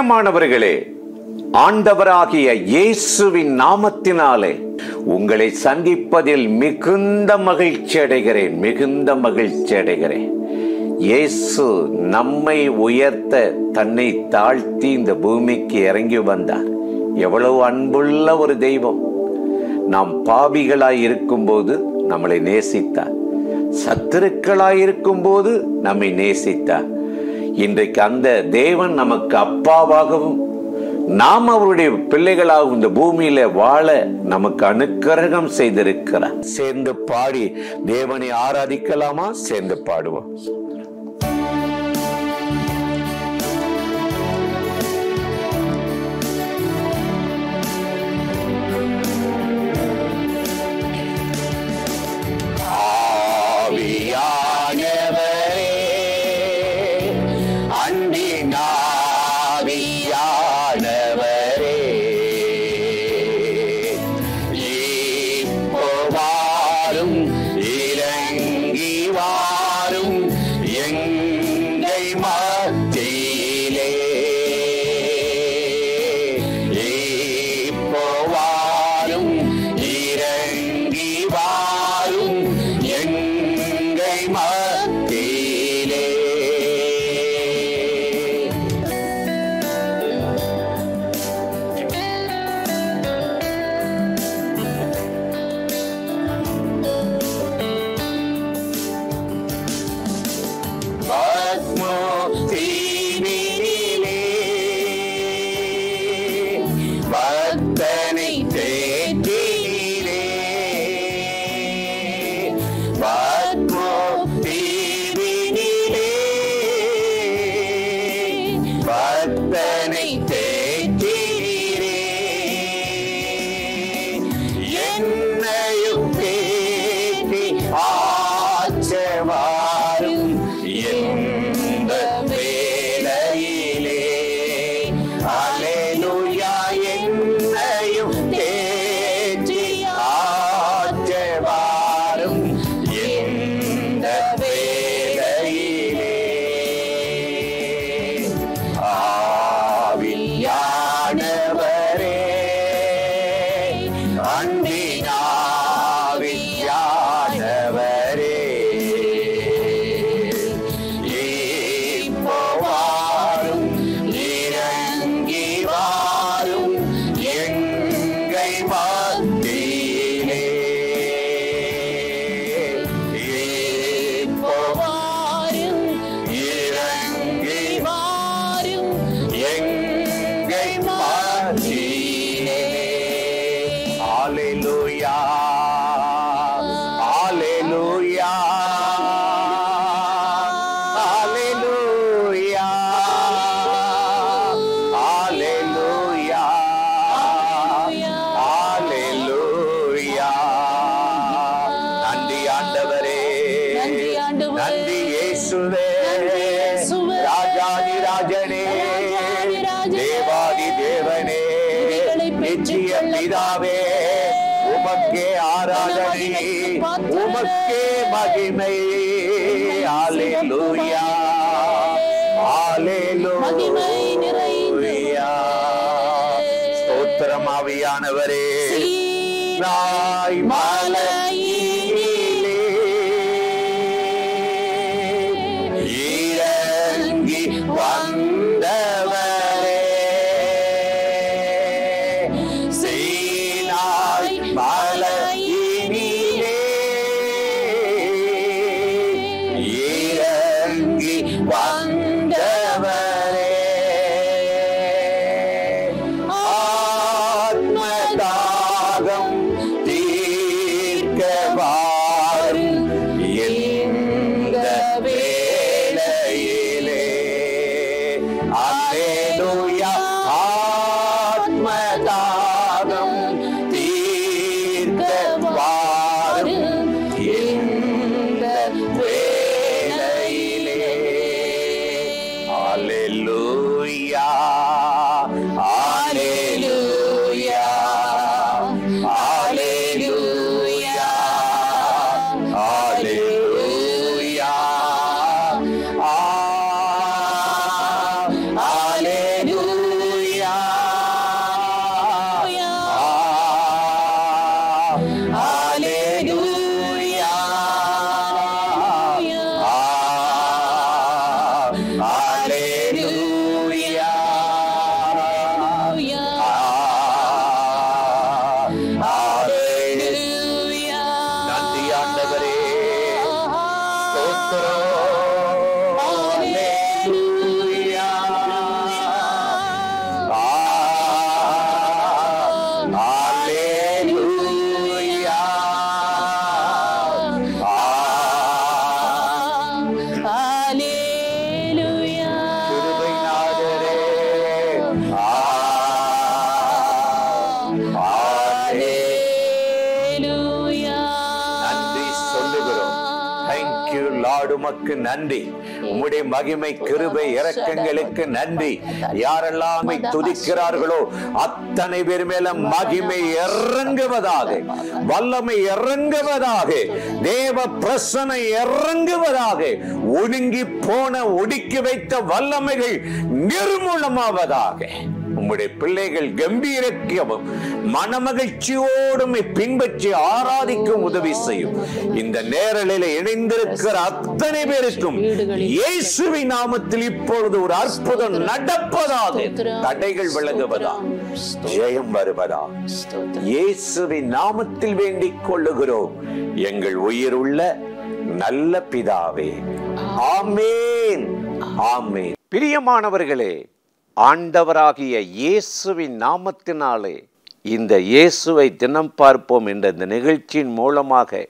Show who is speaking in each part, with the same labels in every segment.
Speaker 1: பிரியமானவர்களே ஆண்டவராகிய இயேசுவின் நாமத்தினாலே உங்களை சந்திப்பதில் மிகுந்த மகிழ்ச்சி அடைகிறேன் மிகுந்த மகிழ்ச்சி அடைகிறேன். இயேசு நம்மை உயர்த்த தன்னை தாழ்த்தி இந்த பூமிக்கு இறங்கி வந்தார். எவ்வளவு அன்புள்ள ஒரு தெய்வம். நாம் பாவிகளாய் இருக்கும்போது நம்மளை நேசித்தார். சத்துருக்களாய் இருக்கும்போது நம்மை நேசித்தார். இன்றைக்கு அந்த தேவன் நமக்கு அப்பாவாகவும் நாம் அவருடைய பிள்ளைகளாகவும் இந்த பூமியில வாழ நமக்கு அனுக்கிரகம் செய்திருக்கிறார். சேர்ந்து பாடி தேவனை ஆராதிக்கலாமா? சேர்ந்து பாடுவோம்.
Speaker 2: Hey. Amen.
Speaker 1: நித்திய பிதாவே உமக்கே ஆராதனை. உமக்கே மகிமை
Speaker 2: நிறைந்து
Speaker 1: ஹalleluya ஸ்தோத்திரம் ஆவியானவரே நாய் I love லாடுமக்கு நன்றி. உம்முடைய மகிமை கிருபை இறக்கங்களுக்கு நன்றி. யாரெல்லாம் துதிக்கிறார்களோ அத்தனை பேர் மேல மகிமை இறங்குவதாக வல்லமை இறங்குவதாக தேவ பிரசனை இறங்குவதாக ஒடுங்கி போன ஒடுக்கி வைத்த வல்லமைகள் நிர்மூலமாவதாக. உம்முடைய பிள்ளைகள் கம்பீரக்கவும் மனமகிழ்ச்சியோடும் பின்பற்றி ஆராதிக்கும் உதவி செய்யும். இந்த நேரலில் இணைந்திருக்கிற அத்தனை பேருக்கும் இயேசுவின் நாமத்தில் இப்பொழுது ஒரு அற்புதம் நடப்பதாக தடைகள் விலகுவதா? ஜெயம் வருவதா? இயேசுவின் நாமத்தில் வேண்டிக் கொள்ளுகிறோம். எங்கள் உயிர் உள்ள நல்ல பிதாவே. ஆமேன். ஆமேன். பிரியமானவர்களே ஆண்டவராகிய இயேசுவின் நாமத்தினாலே இந்த இயேசுவை தினம் பார்ப்போம் என்ற இந்த நிகழ்ச்சியின் மூலமாக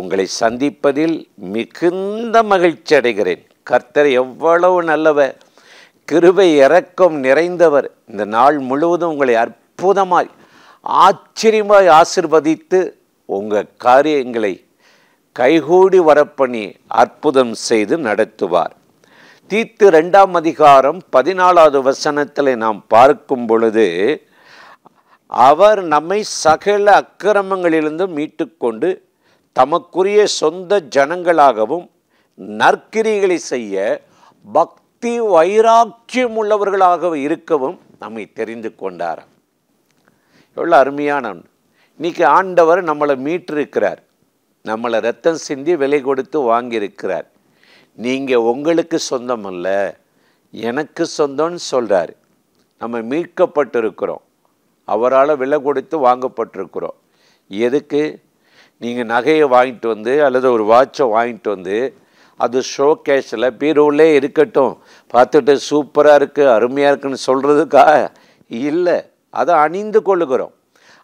Speaker 1: உங்களை சந்திப்பதில் மிகுந்த மகிழ்ச்சி அடைகிறேன். கர்த்தர் எவ்வளவு நல்லவர். கிருபை இறக்கம் நிறைந்தவர். இந்த நாள் முழுவதும் உங்களை அற்புதமாய் ஆச்சரியமாய் ஆசிர்வதித்து உங்கள் காரியங்களை கைகூடி வரப்பண்ணி அற்புதம் செய்து நடத்துவார். தீத்து ரெண்டாம் அதிகாரம் பதினாலாவது வசனத்தில் நாம் பார்க்கும் பொழுது அவர் நம்மை சகல அக்கிரமங்களிலிருந்து மீட்டுக்கொண்டு தமக்குரிய சொந்த ஜனங்களாகவும் நற்கிரிகளை செய்ய பக்தி வைராக்கியம் உள்ளவர்களாக இருக்கவும் நம்மை தெரிந்து கொண்டார். எவ்வளோ அருமையான ஒன்று. இன்னைக்கு ஆண்டவர் நம்மளை மீட்டிருக்கிறார். நம்மளை ரத்தம் சிந்தி விலை கொடுத்து வாங்கியிருக்கிறார். நீங்கள் உங்களுக்கு சொந்தம் அல்ல எனக்கு சொந்தம்னு சொல்கிறார் நம்ம மீட்கப்பட்டிருக்கிறோம். அவரால் விலை கொடுத்து வாங்கப்பட்டிருக்கிறோம். எதுக்கு? நீங்கள் நகையை வாங்கிட்டு வந்து அல்லது ஒரு வாட்சை வாங்கிட்டு வந்து அது ஷோ கேஷில் பீரோவிலே இருக்கட்டும். பார்த்துட்டு சூப்பராக இருக்குது அருமையாக இருக்குன்னு சொல்கிறதுக்கா இல்லை. அதை அணிந்து கொள்ளுகிறோம்.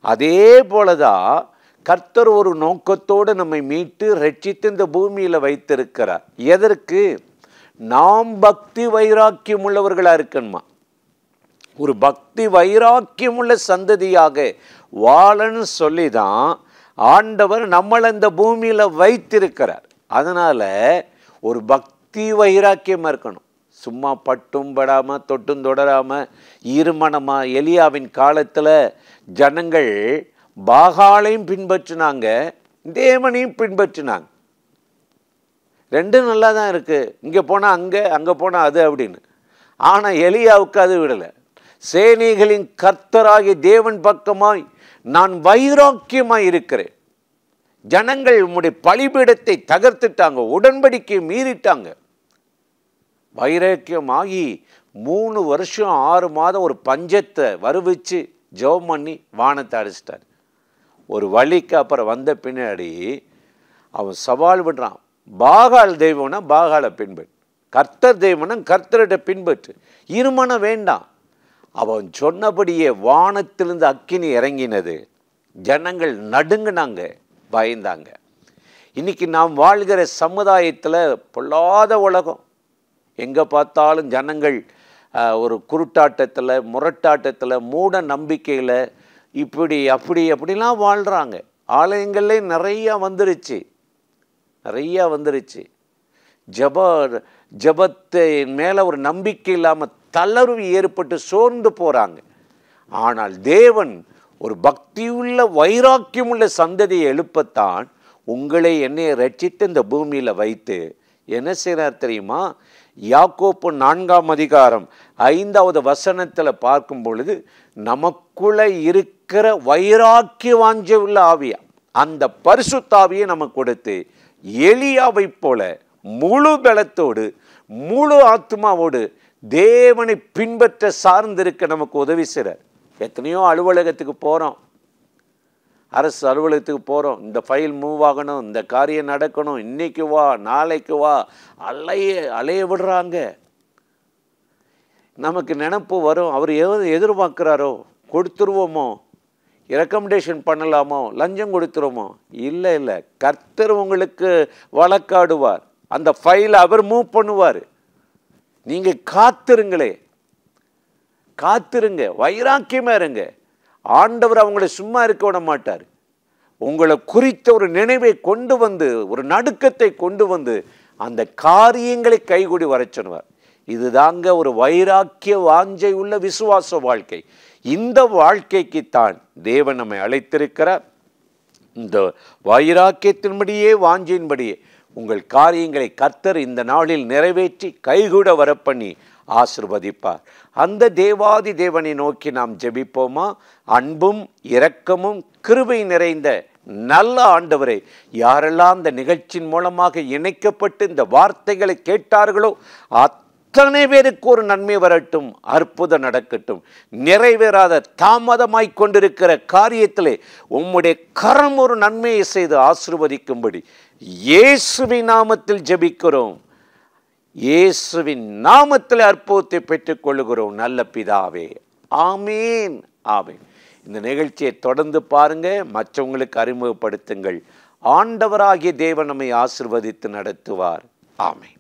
Speaker 1: அதே போல தான் கர்த்தர் ஒரு நோக்கத்தோடு நம்மை மீட்டு ரட்சித்து இந்த பூமியில் வைத்திருக்கிறார். எதற்கு? நாம் பக்தி வைராக்கியம் உள்ளவர்களாக இருக்கணுமா? ஒரு பக்தி வைராக்கியமுள்ள சந்ததியாக வாழன்னு சொல்லி தான் ஆண்டவர் நம்மளை இந்த பூமியில் வைத்திருக்கிறார். அதனால் ஒரு பக்தி வைராக்கியமாக இருக்கணும். சும்மா பட்டும் படாமல் தொட்டும் தொடராமல் இருமணமாக எலியாவின் காலத்தில் ஜனங்கள் பாகாலையும் பின்பற்றினாங்க தேவனையும் பின்பற்றினாங்க. ரெண்டும் நல்லா தான் இருக்குது இங்கே போனால் அங்கே அங்கே போனால் அது அப்படின்னு. ஆனால் எலியாவுக்கு அது விடலை. சேனைகளின் கர்த்தராகிய தேவன் பக்கமாய் நான் வைராக்கியமாக இருக்கிறேன். ஜனங்கள் உம்முடைய பழிபீடத்தை தகர்த்துட்டாங்க உடன்படிக்கை மீறிட்டாங்க. வைராக்கியமாகி மூணு வருஷம் ஆறு மாதம் ஒரு பஞ்சத்தை வருவிச்சு ஜெபம் பண்ணி வானத்தை அடிச்சிட்டார். ஒரு வழிக்கு அப்புறம் வந்த பின்னாடி அவன் சவால் விடுறான். பாகால் தெய்வம்னா பாகாலை பின்பற்று. கர்த்தர் தெய்வம்னா கர்த்தர்கிட்ட பின்பற்று. இருமணம் வேண்டாம். அவன் சொன்னபடியே வானத்திலிருந்து அக்கினி இறங்கினது. ஜனங்கள் நடுங்கினாங்க பயந்தாங்க. இன்னைக்கு நாம் வாழ்கிற சமுதாயத்தில் பொல்லாத உலகம். எங்கே பார்த்தாலும் ஜனங்கள் ஒரு குருட்டாட்டத்தில் முரட்டாட்டத்தில் மூட நம்பிக்கையில் இப்படி அப்படி அப்படிலாம் வாழ்கிறாங்க ஆலயங்களே நிறையா வந்துருச்சு. நிறையா வந்துருச்சு. ஜப ஜபத்தை மேலே ஒரு நம்பிக்கை இல்லாமல் தளர்வு ஏற்பட்டு சோர்ந்து போகிறாங்க ஆனால் தேவன் ஒரு பக்தியுள்ள வைராக்கியமுள்ள சந்ததியை எழுப்பத்தான் உங்களை என்னை ரட்சித்து இந்த பூமியில் வைத்து என்ன செய்கிறார் தெரியுமா? யாக்கோப்பு நான்காம் அதிகாரம் ஐந்தாவது வசனத்தில் பார்க்கும் பொழுது நமக்குள்ளே இருக்கிற வைராக்கிய வாஞ்ச உள்ள ஆவியா? அந்த பரிசுத்தாவியை நமக்கு கொடுத்து எலியாவை போல முழு பலத்தோடு முழு ஆத்மாவோடு தேவனை பின்பற்ற சார்ந்திருக்க நமக்கு உதவி செய்கிறார் எத்தனையோ அலுவலகத்துக்கு போகிறோம் அரசு அலுவலகத்துக்கு போகிறோம் இந்த ஃபைல் மூவ் ஆகணும். இந்த காரியம் நடக்கணும். இன்றைக்கு வா நாளைக்கு வா. அலைய அலைய விடுறாங்க. நமக்கு நினப்பு வரும். அவர் எது எதிர்பார்க்குறாரோ? கொடுத்துருவோமோ? ரெக்கமெண்டேஷன் பண்ணலாமோ? லஞ்சம் கொடுத்துருவோமோ? இல்லை இல்லை. கர்த்தர் உங்களுக்கு வழக்காடுவார். அந்த ஃபைலை அவர் மூவ் பண்ணுவார். நீங்கள் காத்திருங்களே. காத்திருங்க. வைராக்கியமாக இருங்க. ஆண்டவர் அவங்களை சும்மா இருக்க விட மாட்டார். உங்களை குறித்த ஒரு நினைவை கொண்டு வந்து ஒரு நடுக்கத்தை கொண்டு வந்து அந்த காரியங்களை கைகூடி வர சொன்னார் இதுதாங்க ஒரு வைராக்கிய வாஞ்சை உள்ள விசுவாச வாழ்க்கை. இந்த வாழ்க்கைக்குத்தான் தேவன் நம்மை அழைத்திருக்கிறார். இந்த வைராக்கியத்தின்படியே வாஞ்சியின்படியே உங்கள் காரியங்களை கர்த்தர் இந்த நாளில் நிறைவேற்றி கைகூட வரப்பண்ணி ஆசிர்வதிப்பார். அந்த தேவாதி தேவனை நோக்கி நாம் ஜெபிப்போமா? அன்பும் இரக்கமும் கிருபை நிறைந்த நல்ல ஆண்டவரே யாரெல்லாம் இந்த நிகழ்ச்சியின் மூலமாக இணைக்கப்பட்டு இந்த வார்த்தைகளை கேட்டார்களோ அத்தனை பேருக்கு ஒரு நன்மை வரட்டும் அற்புதம் நடக்கட்டும். நிறைவேறாத தாமதமாய் கொண்டிருக்கிற காரியத்திலே உம்முடைய கரம் ஒரு நன்மையை செய்து ஆசிர்வதிக்கும்படி. இயேசுவி நாமத்தில் ஜெபிக்கிறோம். இயேசுவின் நாமத்தில் அற்புதத்தை பெற்றுக்கொள்ளுகிறோம் நல்ல பிதாவே. ஆமீன். ஆமீன். இந்த நிகழ்ச்சியை தொடர்ந்து பாருங்க மற்றவங்களுக்கு அறிமுகப்படுத்துங்கள். ஆண்டவராகிய தேவன் நம்மை ஆசிர்வதித்து நடத்துவார். ஆமீன்.